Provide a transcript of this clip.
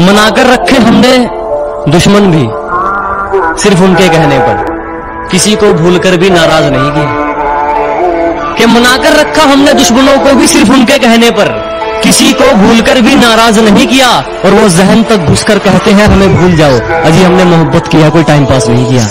मनाकर रखे हमने दुश्मन भी, सिर्फ़ उनके कहने पर। किसी को भूलकर भी नाराज़ नहीं किया। कि मनाकर रखा हमने दुश्मनों को भी सिर्फ़ उनके कहने पर। किसी को भूलकर भी नाराज़ नहीं किया, और वो जहन तक घुसकर कहते हैं, हमें भूल जाओ। अजी हमने मोहब्बत किया, कोई टाइम पास नहीं किया।